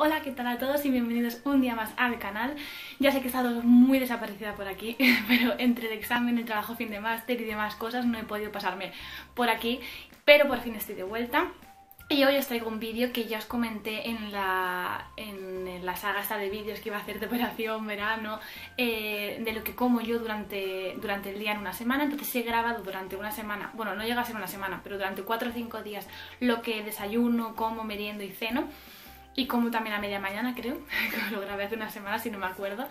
Hola, ¿qué tal a todos y bienvenidos un día más al canal? Ya sé que he estado muy desaparecida por aquí, pero entre el examen, el trabajo fin de máster y demás cosas no he podido pasarme por aquí, pero por fin estoy de vuelta. Y hoy os traigo un vídeo que ya os comenté en la, en la saga esta de vídeos que iba a hacer de operación verano, eh, de lo que como yo durante, durante el día en una semana. Entonces he grabado durante una semana, bueno, no llega a ser una semana, pero durante 4 o 5 días lo que desayuno, como, meriendo y ceno y como también a media mañana creo, que lo grabé hace una semana si no me acuerdo,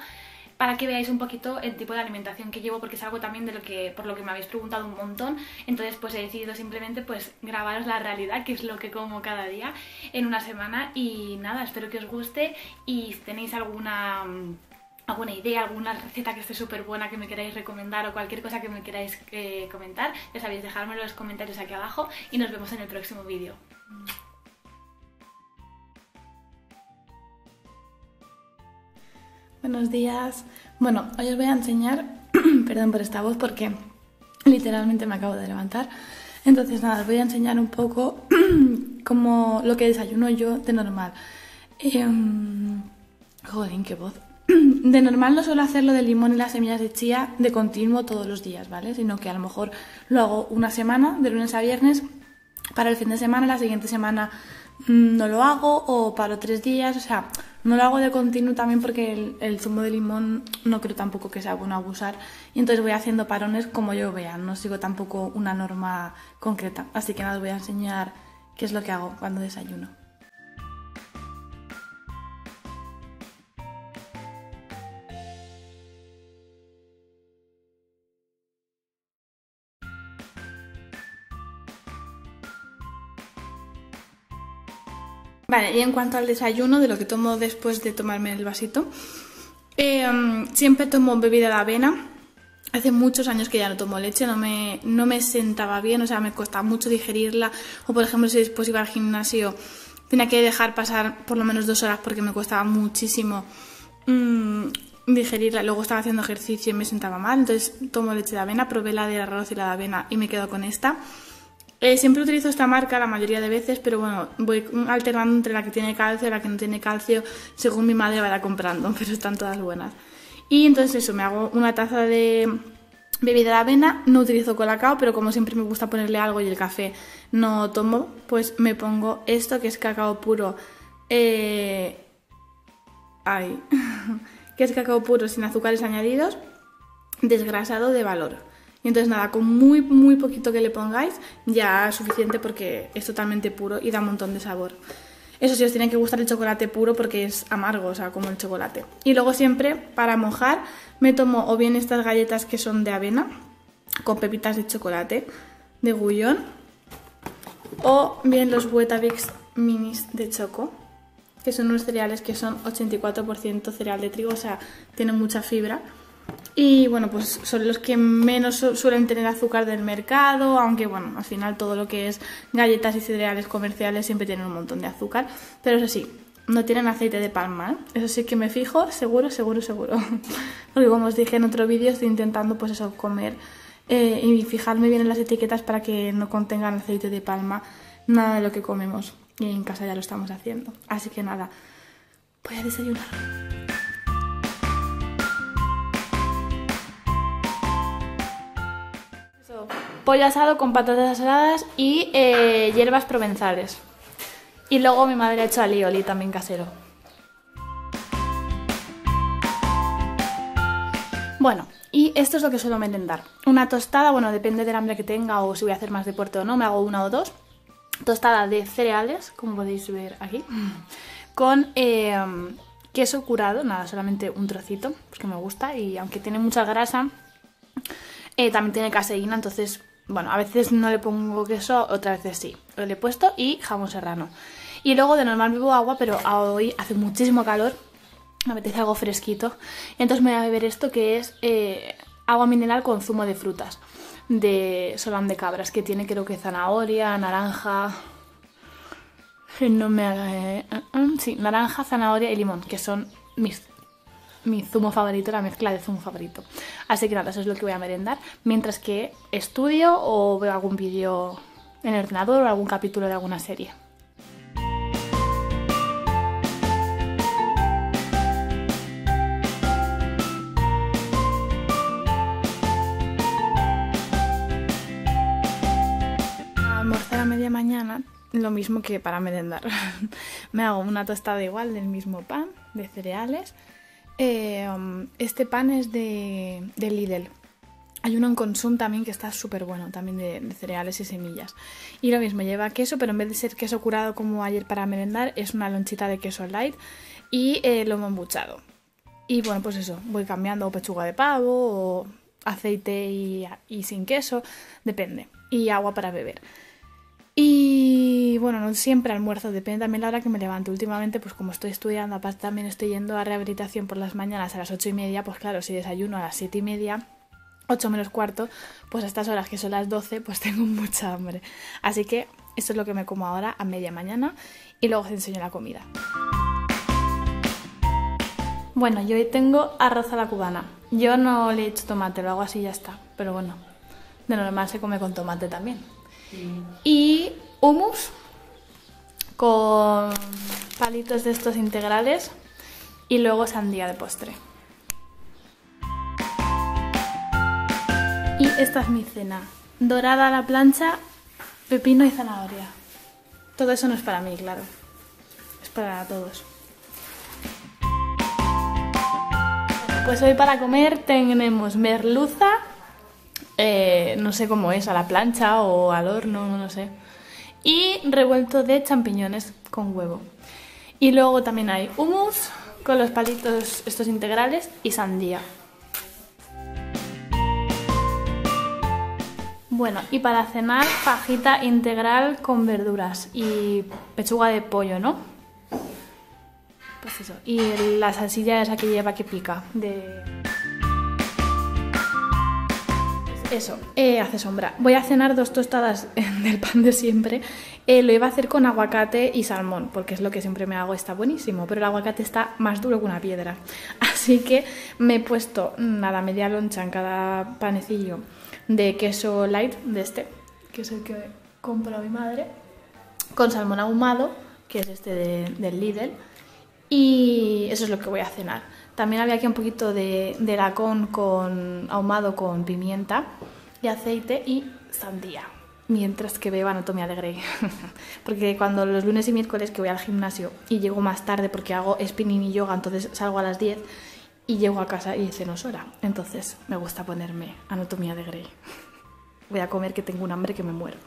para que veáis un poquito el tipo de alimentación que llevo porque es algo también de lo que por lo que me habéis preguntado un montón, entonces pues he decidido simplemente pues grabaros la realidad, que es lo que como cada día en una semana. Y nada, espero que os guste. Y si tenéis alguna alguna idea, alguna receta que esté súper buena que me queráis recomendar o cualquier cosa que me queráis eh, comentar, ya sabéis, dejármelo en los comentarios aquí abajo. Y nos vemos en el próximo vídeo. Buenos días. Bueno, hoy os voy a enseñar, perdón por esta voz porque literalmente me acabo de levantar. Entonces nada, os voy a enseñar un poco como lo que desayuno yo de normal. Eh, joder, qué voz. De normal no suelo hacer lo del limón y las semillas de chía de continuo todos los días, ¿vale? Sino que a lo mejor lo hago una semana, de lunes a viernes, para el fin de semana, la siguiente semana mm, no lo hago, o paro tres días, o sea, no lo hago de continuo también porque el, zumo de limón no creo tampoco que sea bueno abusar. Y entonces voy haciendo parones como yo vea. No sigo tampoco una norma concreta. Así que nada, os voy a enseñar qué es lo que hago cuando desayuno. Vale, y en cuanto al desayuno, de lo que tomo después de tomarme el vasito, em, siempre tomo bebida de avena. Hace muchos años que ya no tomo leche, no me, no me sentaba bien, o sea, me costaba mucho digerirla. O por ejemplo, si después iba al gimnasio, tenía que dejar pasar por lo menos dos horas porque me costaba muchísimo mm, digerirla. Luego estaba haciendo ejercicio y me sentaba mal, entonces tomo leche de avena, probé la de arroz y la de avena y me quedo con esta. Eh, siempre utilizo esta marca la mayoría de veces, pero bueno, voy alternando entre la que tiene calcio y la que no tiene calcio, según mi madre vaya comprando, pero están todas buenas. Y entonces eso, me hago una taza de bebida de avena, no utilizo colacao, pero como siempre me gusta ponerle algo y el café no tomo, pues me pongo esto que es cacao puro. Eh... Ay, que es cacao puro sin azúcares añadidos, desgrasado de valor. Entonces nada, con muy muy poquito que le pongáis ya es suficiente porque es totalmente puro y da un montón de sabor. Eso sí, os tiene que gustar el chocolate puro porque es amargo, o sea, como el chocolate. Y luego siempre, para mojar, me tomo o bien estas galletas que son de avena, con pepitas de chocolate, de gullón, o bien los Weetabix minis de choco, que son unos cereales que son 84% cereal de trigo, o sea, tienen mucha fibra. Y bueno, pues son los que menos suelen tener azúcar del mercado, aunque bueno, al final todo lo que es galletas y cereales comerciales siempre tienen un montón de azúcar. Pero eso sí, no tienen aceite de palma, ¿eh? Eso sí que me fijo, seguro, seguro, seguro. Porque como os dije en otro vídeo, estoy intentando pues eso, comer eh, y fijarme bien en las etiquetas para que no contengan aceite de palma nada de lo que comemos. Y en casa ya lo estamos haciendo. Así que nada, voy a desayunar. Pollo asado con patatas asadas y eh, hierbas provenzales. Y luego mi madre ha hecho alioli también casero. Bueno, y esto es lo que suelo merendar. Una tostada, bueno, depende del hambre que tenga o si voy a hacer más deporte o no, me hago una o dos. Tostada de cereales, como podéis ver aquí, con em, queso curado, nada, solamente un trocito, porque me gusta y aunque tiene mucha grasa, eh, también tiene caseína, entonces bueno, a veces no le pongo queso, otras veces sí. Lo le he puesto y jamón serrano. Y luego de normal bebo agua, pero hoy hace muchísimo calor. Me apetece algo fresquito. Entonces me voy a beber esto que es eh, agua mineral con zumo de frutas. De solán de cabras, que tiene creo que zanahoria, naranja... No me haga... Eh, eh, sí, naranja, zanahoria y limón, que son mis mi zumo favorito, la mezcla de zumo favorito. Así que nada, eso es lo que voy a merendar mientras que estudio o veo algún vídeo en el ordenador o algún capítulo de alguna serie. Almorzar a media mañana lo mismo que para merendar. Me hago una tostada igual del mismo pan, de cereales, Um, este pan es de, de Lidl. Hay uno en Consum también que está súper bueno, también de, cereales y semillas. Y lo mismo, lleva queso, pero en vez de ser queso curado como ayer para merendar, es una lonchita de queso light y eh, lomo embuchado. Y bueno, pues eso, voy cambiando pechuga de pavo o aceite y, y sin queso, depende. Y agua para beber. Y bueno, no siempre almuerzo, depende también la hora que me levante. Últimamente, pues como estoy estudiando, aparte también estoy yendo a rehabilitación por las mañanas a las ocho y media, pues claro, si desayuno a las siete y media, 8 menos cuarto, pues a estas horas que son las 12, pues tengo mucha hambre. Así que esto es lo que me como ahora a media mañana y luego os enseño la comida. Bueno, yo hoy tengo arroz a la cubana. Yo no le he hecho tomate, lo hago así y ya está. Pero bueno, de normal se come con tomate también. Sí. Y hummus con palitos de estos integrales y luego sandía de postre. Y esta es mi cena. Dorada a la plancha, pepino y zanahoria. Todo eso no es para mí, claro. Es para todos. Pues hoy para comer tenemos merluza, eh, no sé cómo es, a la plancha o al horno, no lo sé. Y revuelto de champiñones con huevo. Y luego también hay hummus con los palitos estos integrales y sandía. Bueno, y para cenar, fajita integral con verduras y pechuga de pollo, ¿no? Pues eso. Y la salsilla esa que lleva que pica. De... Eso, eh, hace sombra. Voy a cenar dos tostadas del pan de siempre. Eh, lo iba a hacer con aguacate y salmón, porque es lo que siempre me hago, está buenísimo, pero el aguacate está más duro que una piedra. Así que me he puesto nada, media loncha en cada panecillo de queso light, de este, que es el que compra mi madre, con salmón ahumado, que es este de, del Lidl, y eso es lo que voy a cenar. También había aquí un poquito de, de lacón con, ahumado con pimienta y aceite y sandía. Mientras que veo Anatomía de Grey. porque cuando los lunes y miércoles que voy al gimnasio y llego más tarde porque hago spinning y yoga, entonces salgo a las 10 y llego a casa y ceno sola. Entonces me gusta ponerme Anatomía de Grey. Voy a comer que tengo un hambre que me muero.